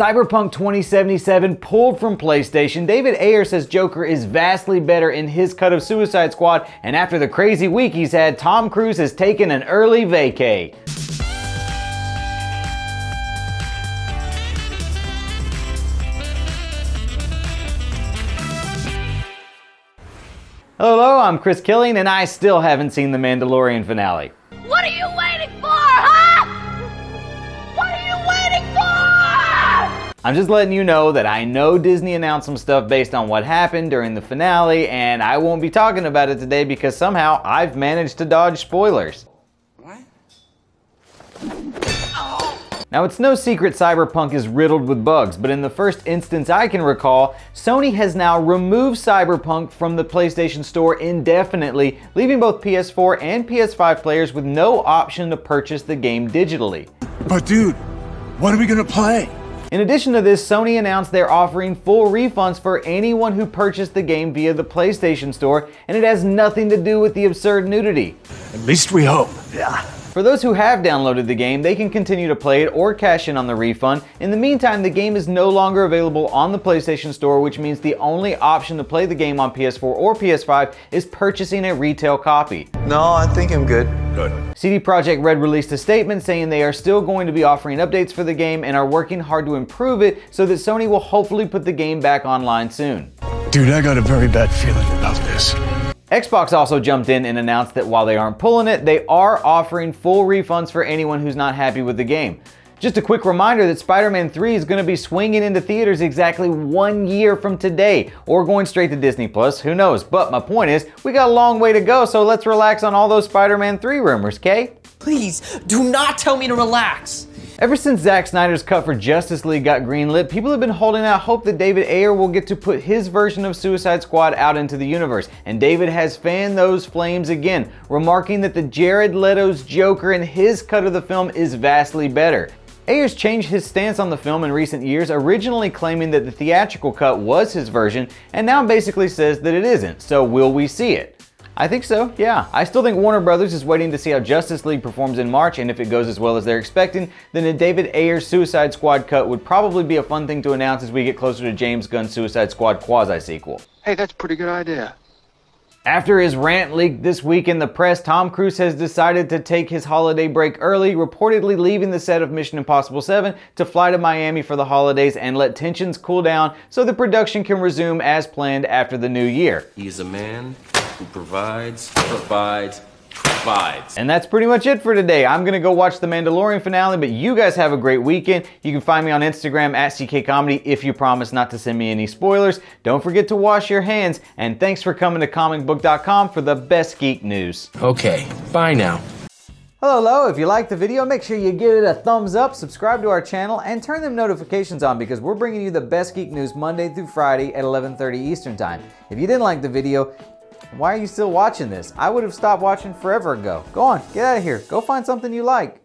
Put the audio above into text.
Cyberpunk 2077 pulled from PlayStation. David Ayer says Joker is vastly better in his cut of Suicide Squad, and after the crazy week he's had, Tom Cruise has taken an early vacay. Hello, I'm Chris Killian, and I still haven't seen the Mandalorian finale. I'm just letting you know that I know Disney announced some stuff based on what happened during the finale, and I won't be talking about it today because somehow I've managed to dodge spoilers. What? Now, it's no secret Cyberpunk is riddled with bugs, but in the first instance I can recall, Sony has now removed Cyberpunk from the PlayStation Store indefinitely, leaving both PS4 and PS5 players with no option to purchase the game digitally. But dude, what are we gonna play? In addition to this, Sony announced they're offering full refunds for anyone who purchased the game via the PlayStation Store, and it has nothing to do with the absurd nudity. At least we hope. Yeah. For those who have downloaded the game, they can continue to play it or cash in on the refund. In the meantime, the game is no longer available on the PlayStation Store, which means the only option to play the game on PS4 or PS5 is purchasing a retail copy. No, I think I'm good. Good. CD Projekt Red released a statement saying they are still going to be offering updates for the game and are working hard to improve it so that Sony will hopefully put the game back online soon. Dude, I got a very bad feeling about this. Xbox also jumped in and announced that while they aren't pulling it, they are offering full refunds for anyone who's not happy with the game. Just a quick reminder that Spider-Man 3 is going to be swinging into theaters exactly one year from today, or going straight to Disney Plus, who knows. But my point is, we got a long way to go, so let's relax on all those Spider-Man 3 rumors, Kay? Please, do not tell me to relax. Ever since Zack Snyder's cut for Justice League got greenlit, people have been holding out hope that David Ayer will get to put his version of Suicide Squad out into the universe. And David has fanned those flames again, remarking that the Jared Leto's Joker in his cut of the film is vastly better. Ayer's changed his stance on the film in recent years, originally claiming that the theatrical cut was his version, and now basically says that it isn't. So will we see it? I think so, yeah. I still think Warner Brothers is waiting to see how Justice League performs in March, and if it goes as well as they're expecting, then a David Ayer Suicide Squad cut would probably be a fun thing to announce as we get closer to James Gunn's Suicide Squad quasi-sequel. Hey, that's a pretty good idea. After his rant leaked this week in the press, Tom Cruise has decided to take his holiday break early, reportedly leaving the set of Mission Impossible 7 to fly to Miami for the holidays and let tensions cool down so the production can resume as planned after the new year. He is a man who provides, provides, provides. And that's pretty much it for today. I'm gonna go watch the Mandalorian finale, but you guys have a great weekend. You can find me on Instagram at CK Comedy if you promise not to send me any spoilers. Don't forget to wash your hands, and thanks for coming to comicbook.com for the best geek news. Okay, bye now. Hello, hello. If you liked the video, make sure you give it a thumbs up, subscribe to our channel, and turn them notifications on because we're bringing you the best geek news Monday through Friday at 11:30 Eastern Time. If you didn't like the video, why are you still watching this? I would have stopped watching forever ago. Go on, get out of here. Go find something you like.